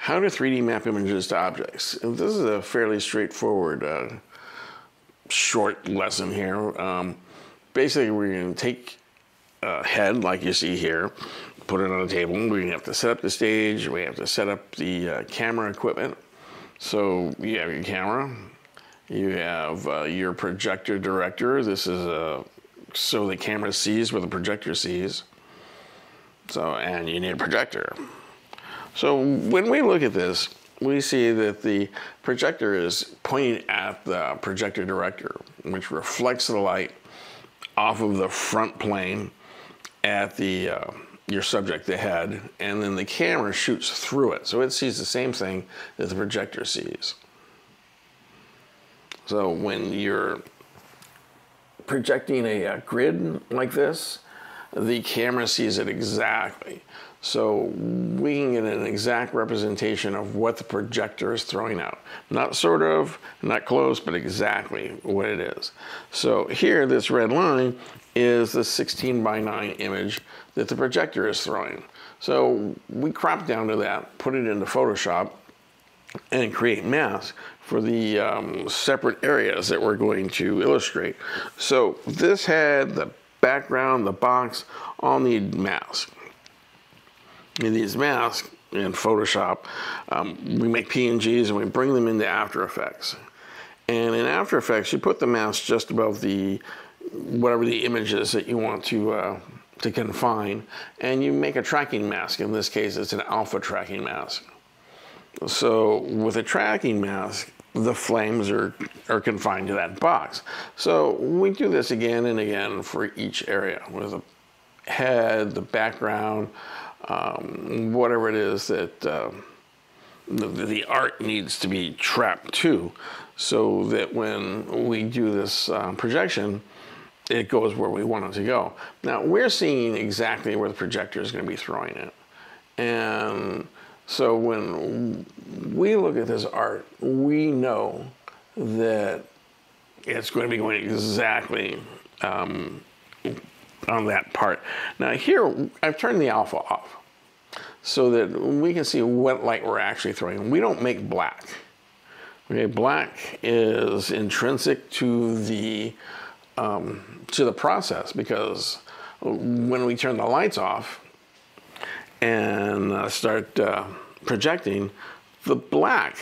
How to 3D map images to objects. This is a fairly straightforward uh, short lesson here. Um, basically, we're going to take a head like you see here, put it on a table. We have to set up the stage. We have to set up the uh, camera equipment. So you have your camera. You have uh, your projector director. This is a, so the camera sees what the projector sees. So, and you need a projector. So when we look at this, we see that the projector is pointing at the projector director, which reflects the light off of the front plane at the uh, your subject, the head, and then the camera shoots through it. So it sees the same thing that the projector sees. So when you're projecting a, a grid like this, the camera sees it exactly. So we can get an exact representation of what the projector is throwing out. Not sort of, not close, but exactly what it is. So here, this red line is the 16 by 9 image that the projector is throwing. So we crop down to that, put it into Photoshop, and create masks for the um, separate areas that we're going to illustrate. So this had the background, the box, all need masks in these masks in Photoshop, um, we make PNGs and we bring them into After Effects. And in After Effects, you put the mask just above the whatever the image is that you want to uh, to confine, and you make a tracking mask. In this case, it's an alpha tracking mask. So with a tracking mask, the flames are, are confined to that box. So we do this again and again for each area with the head, the background, um, whatever it is that uh, the, the, art needs to be trapped to, so that when we do this uh, projection, it goes where we want it to go. Now we're seeing exactly where the projector is going to be throwing it, and so when we look at this art, we know that it's going to be going exactly um, on that part. Now here, I've turned the alpha off so that we can see what light we're actually throwing. We don't make black. Okay, black is intrinsic to the um, to the process because when we turn the lights off and uh, start uh, projecting, the black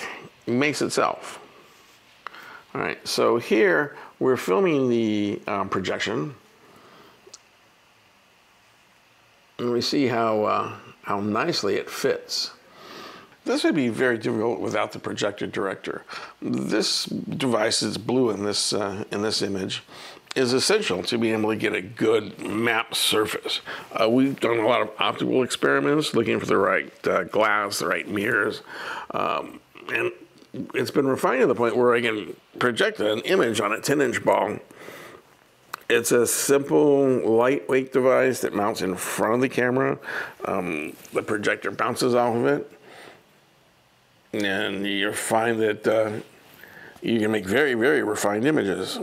makes itself. All right, so here we're filming the um, projection and we see how, uh, how nicely it fits. This would be very difficult without the projector director. This device is blue in this, uh, in this image is essential to be able to get a good map surface. Uh, we've done a lot of optical experiments looking for the right uh, glass, the right mirrors, um, and it's been refined to the point where I can project an image on a 10 inch ball it's a simple, lightweight device that mounts in front of the camera. Um, the projector bounces off of it. And you find that uh, you can make very, very refined images.